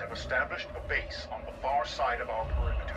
have established a base on the far side of our perimeter.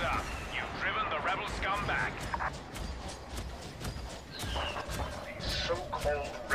You've driven the rebel scum back. These so-called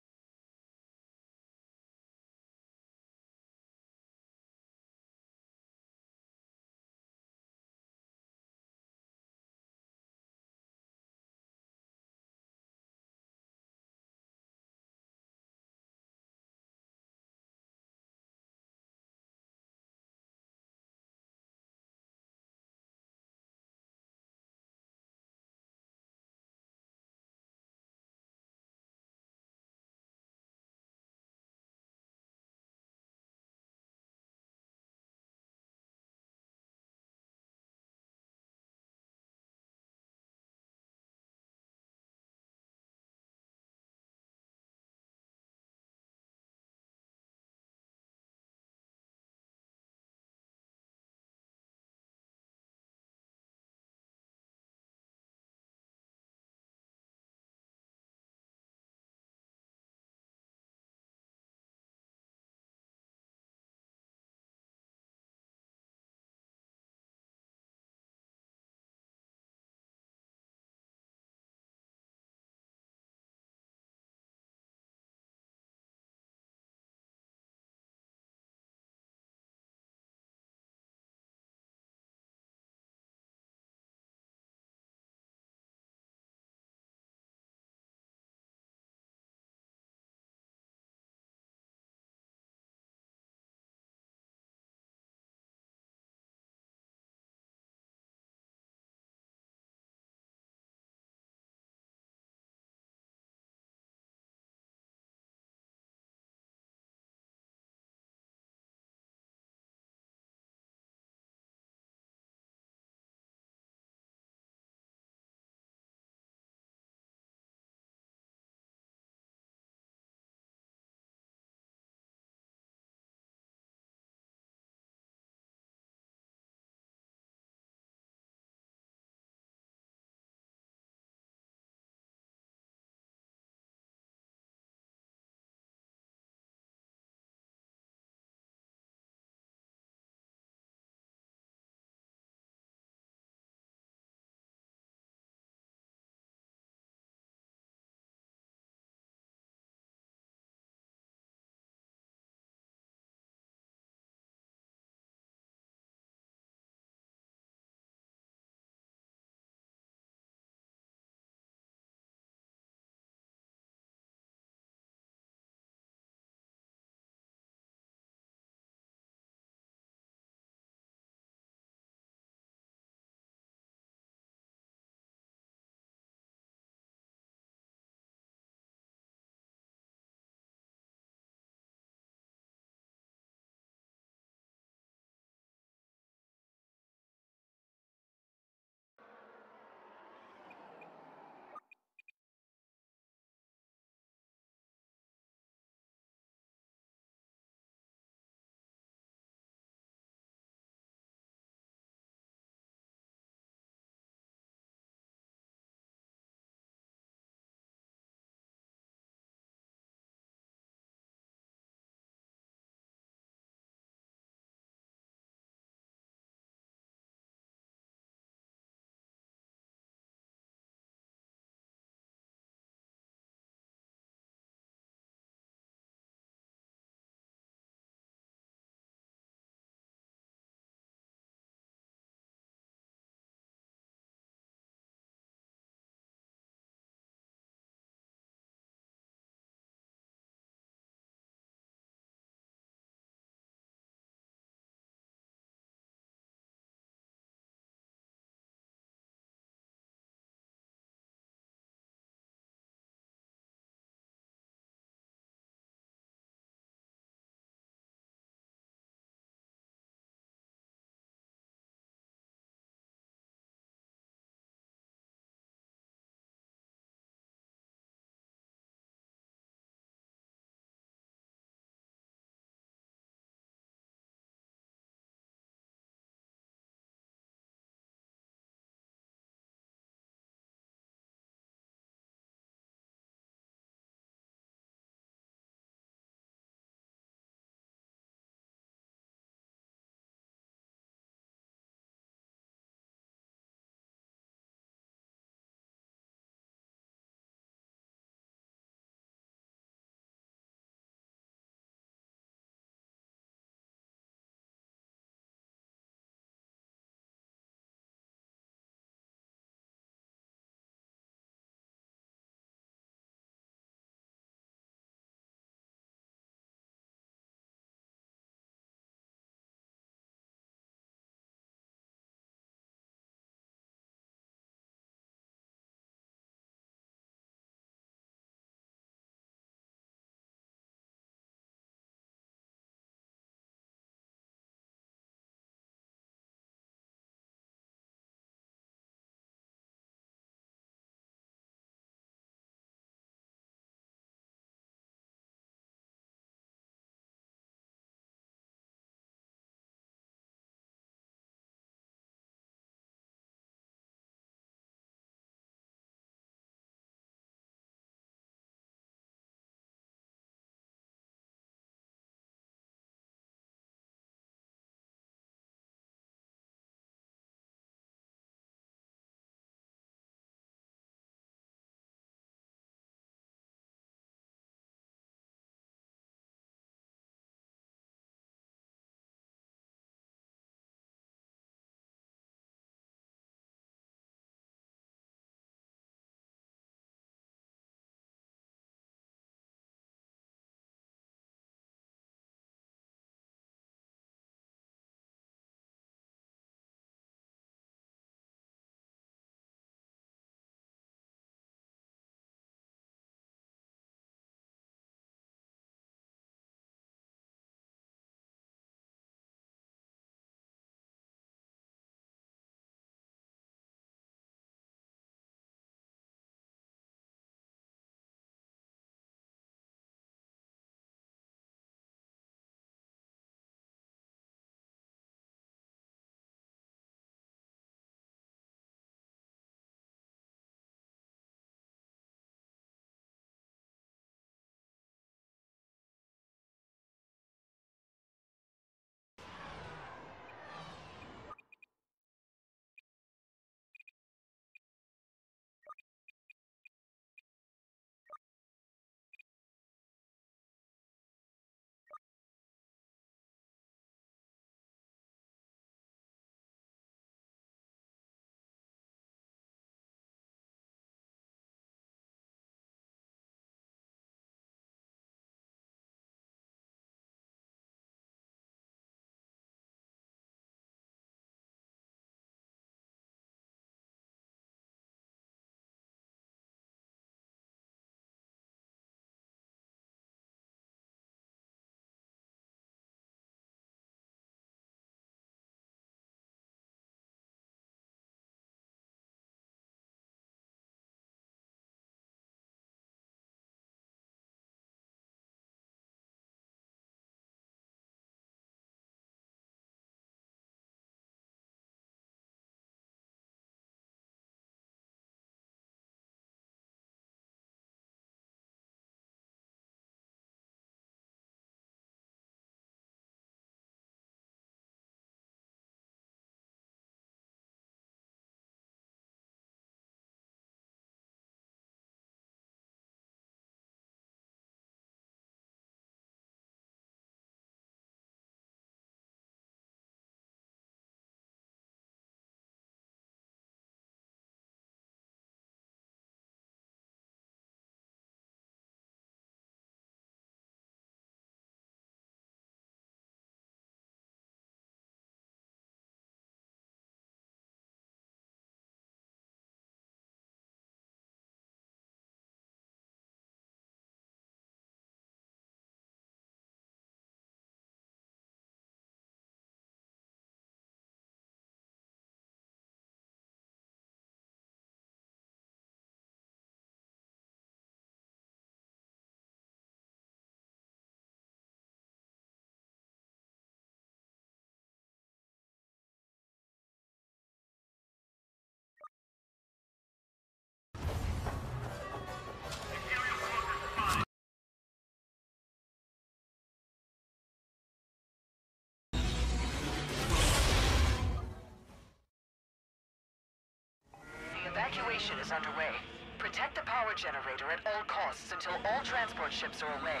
underway. Protect the power generator at all costs until all transport ships are away.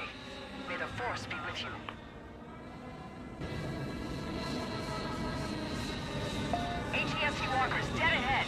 May the Force be with you. ATST walkers dead ahead.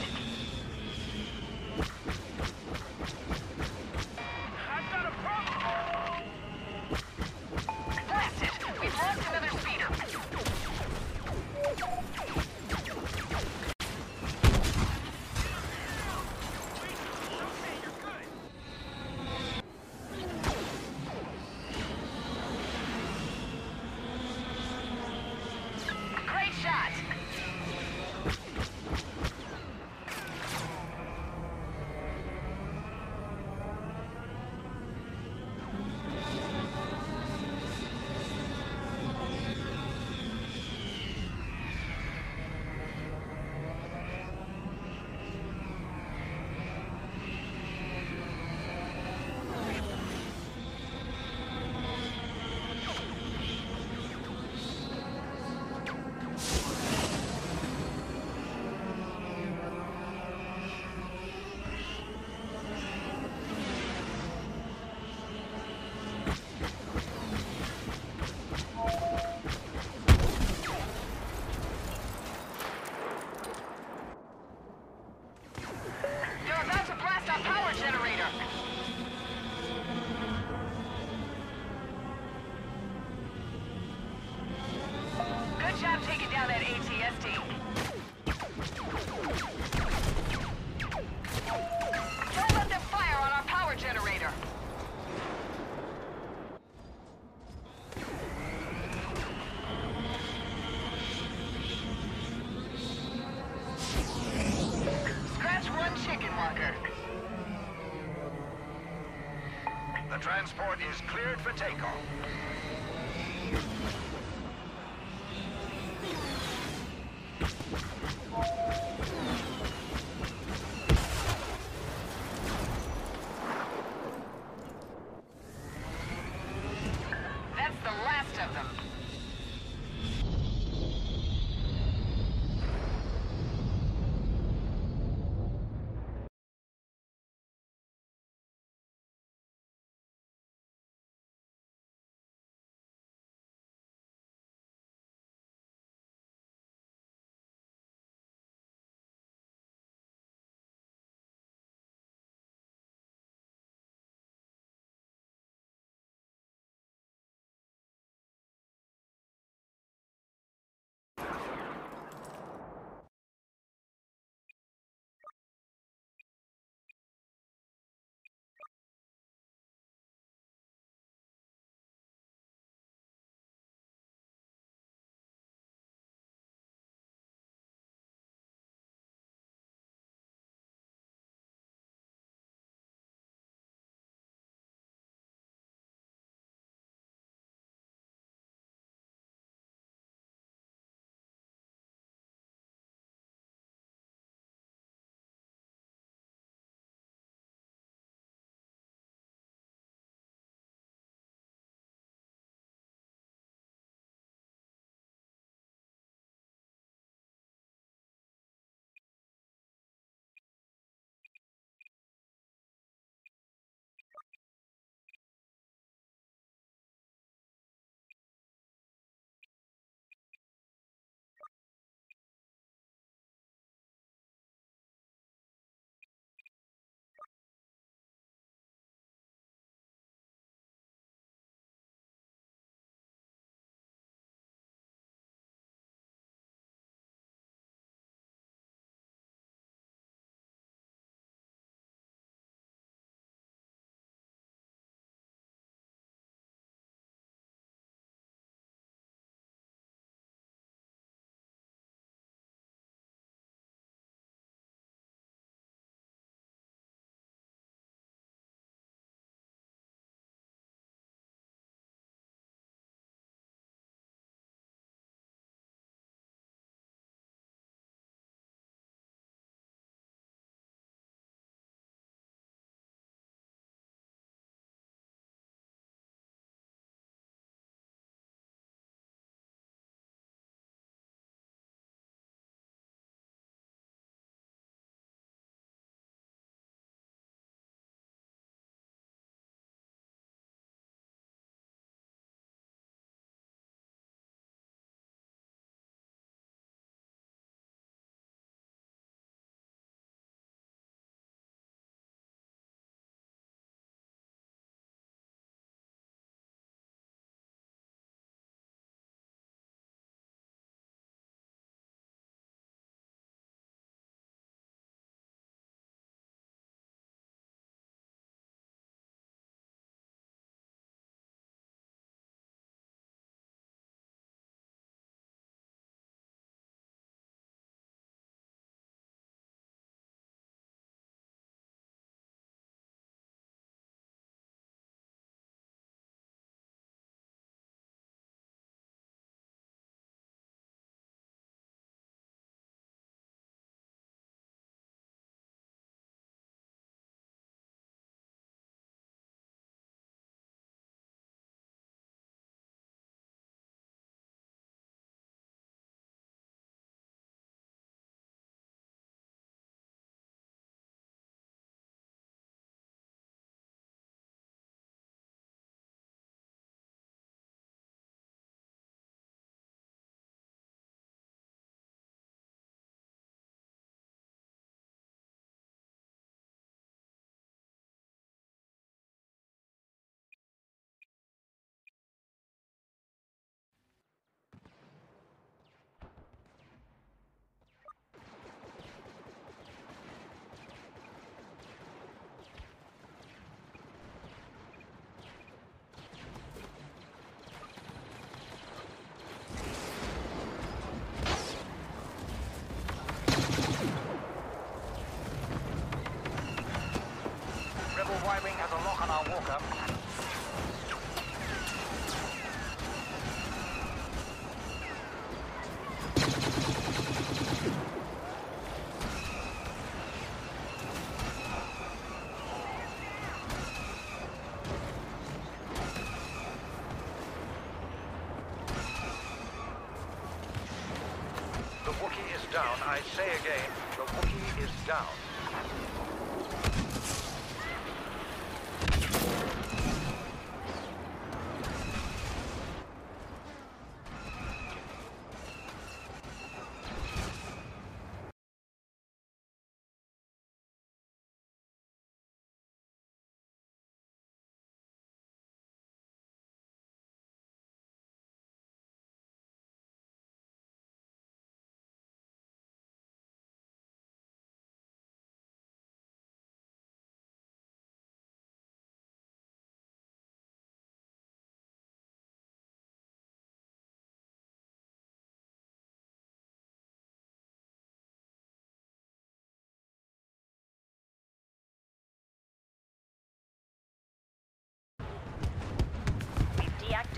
The Wookiee is down. I say again, the Wookiee is down.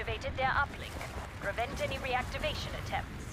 We've their uplink. Prevent any reactivation attempts.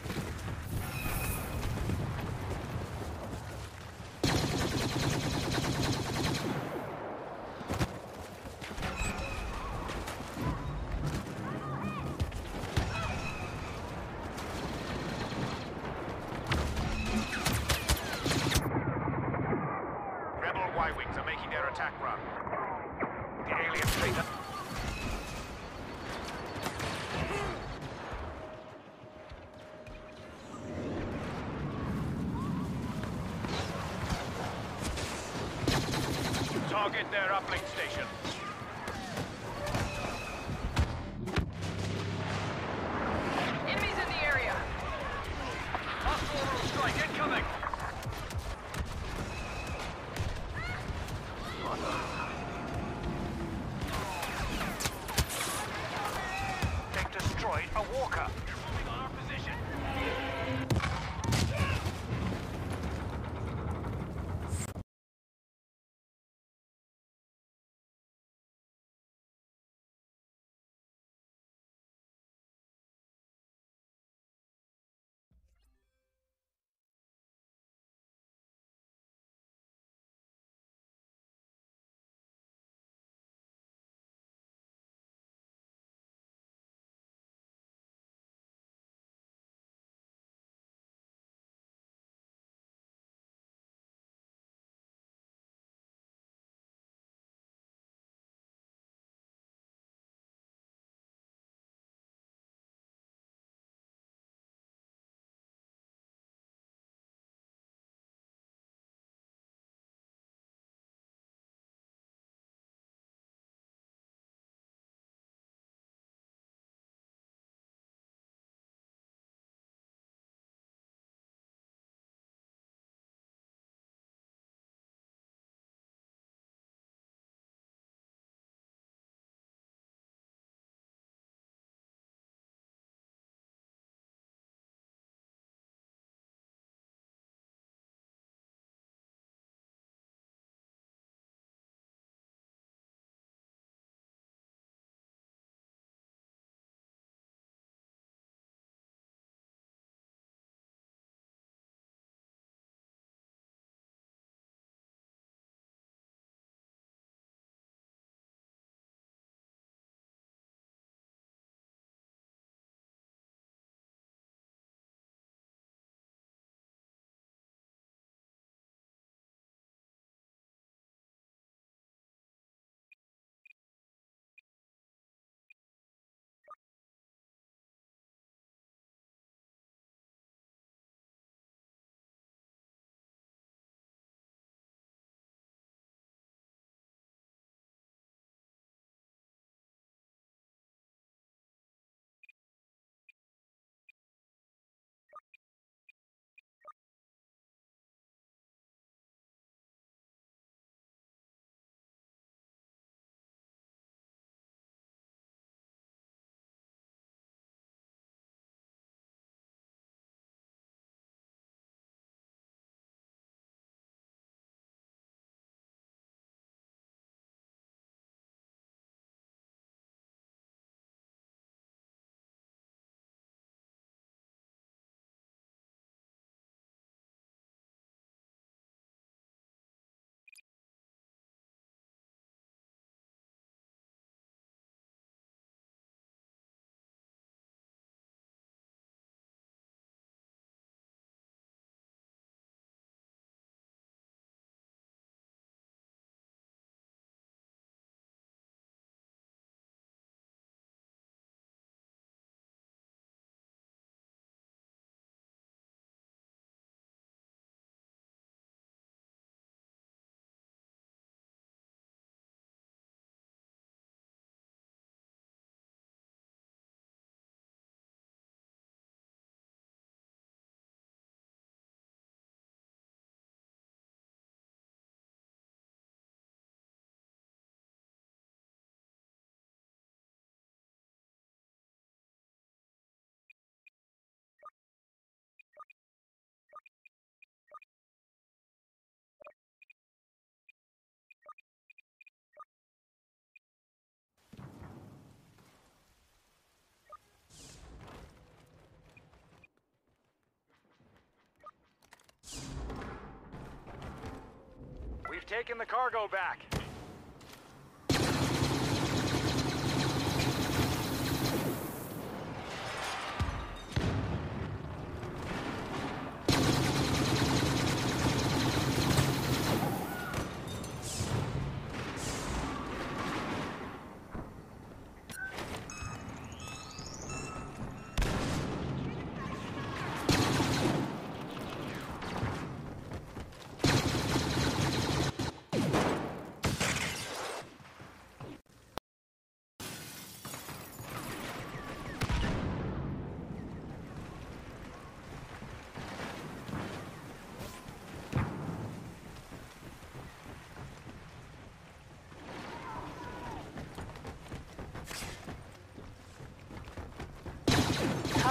Taking the cargo back.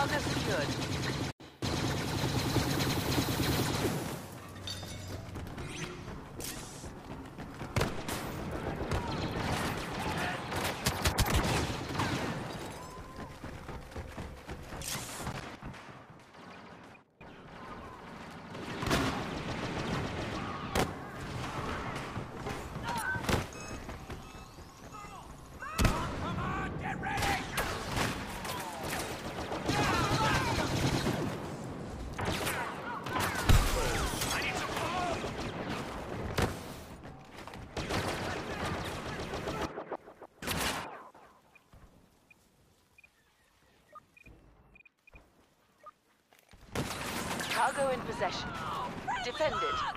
Cargo secured. Cargo in possession. Defend it.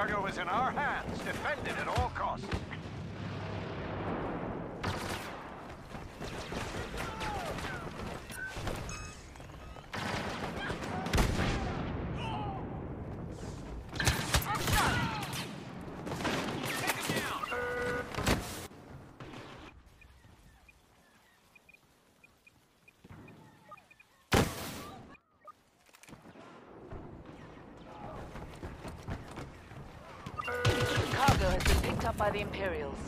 Cargo is in our hands. Defend it at all costs. Cargo has been picked up by the Imperials.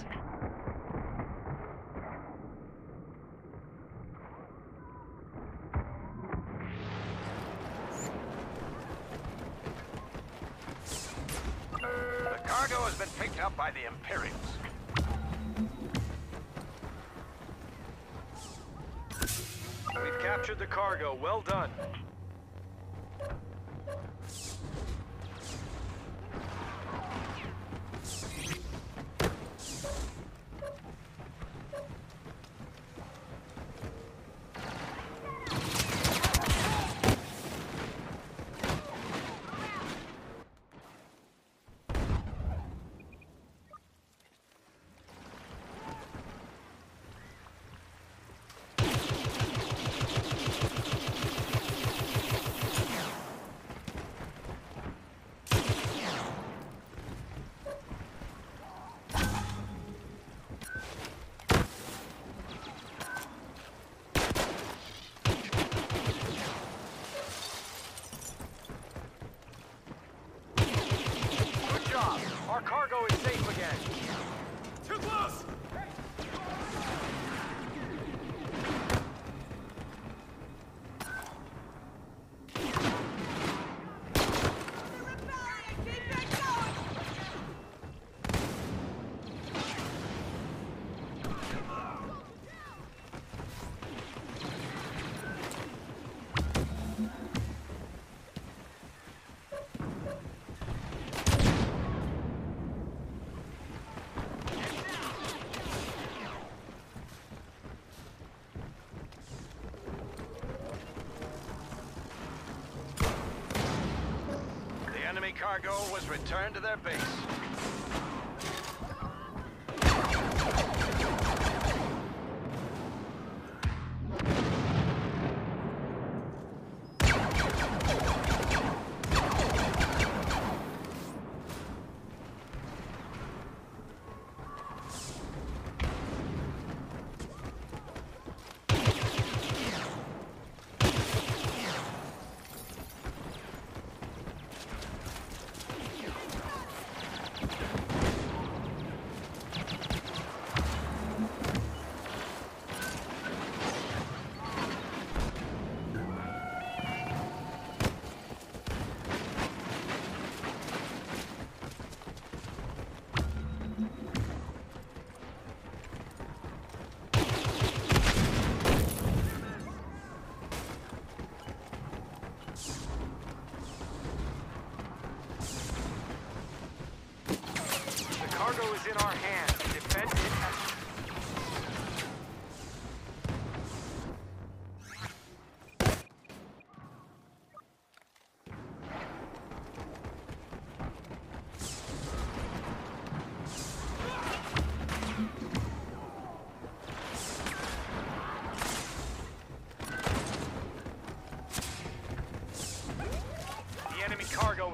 The cargo has been picked up by the Imperials. We've captured the cargo. Well done. Job. Our cargo is safe again. Too close! Cargo was returned to their base.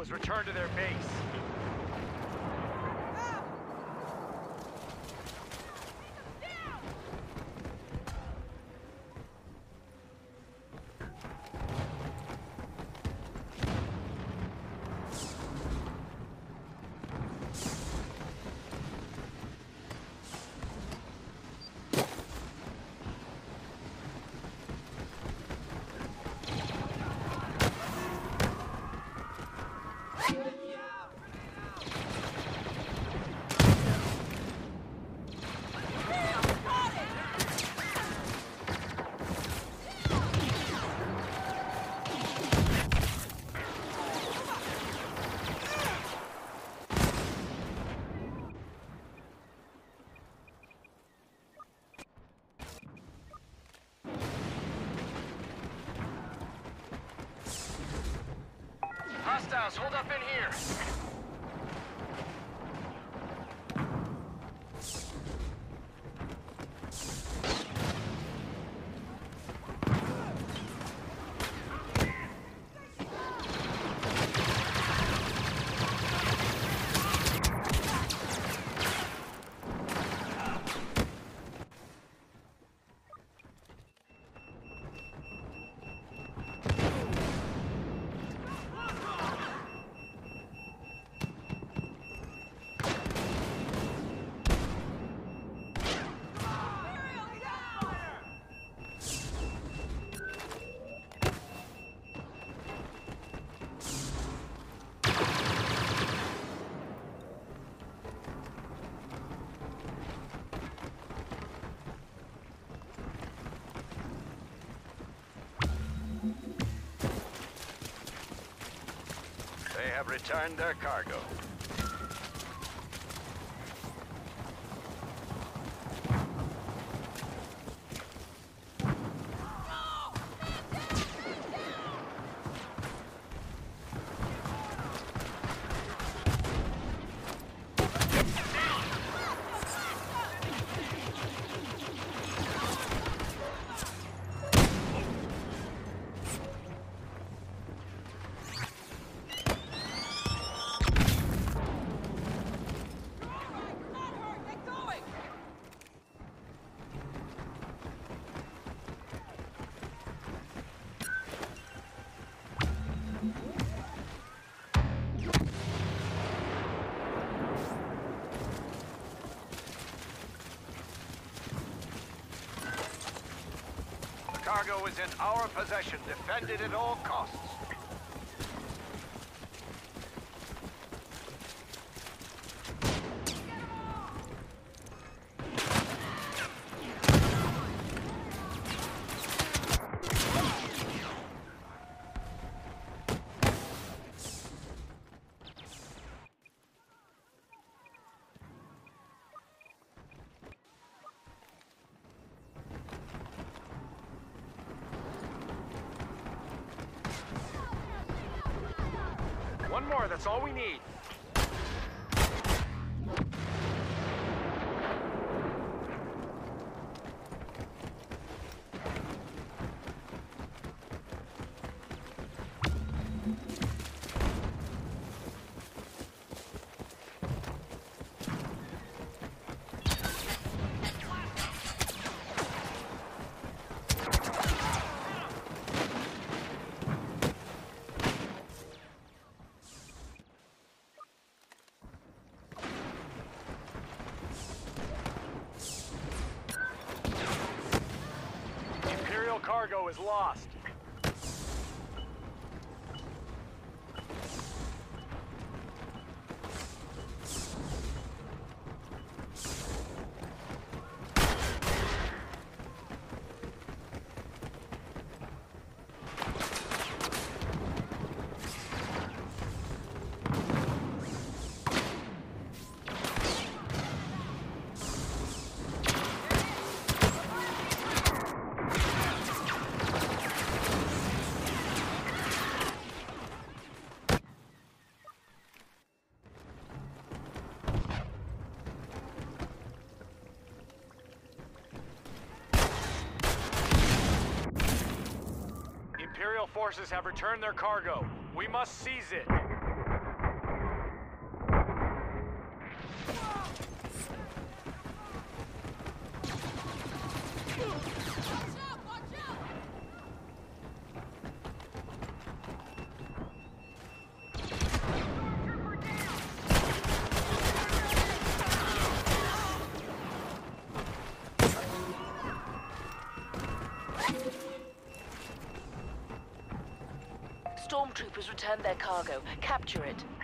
Heroes return to their base. Hold up in here. Returned their cargo. Our possession. Defend it at all costs. One more, that's all we need. Forces have returned their cargo. We must seize it. Returned their cargo. Capture it.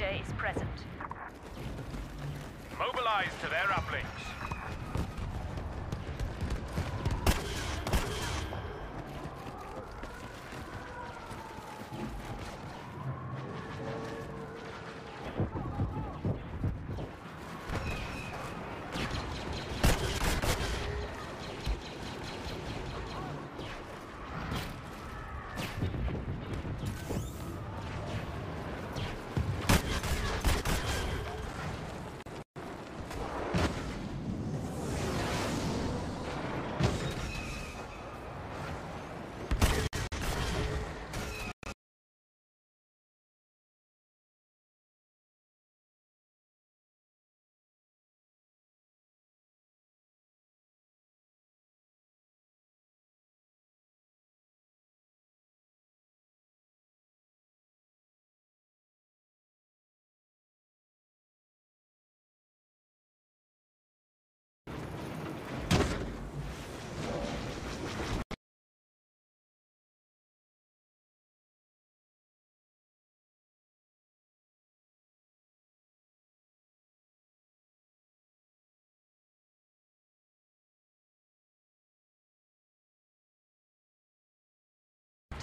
Vader is present. Mobilize to their uplinks.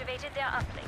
Activated their uplink.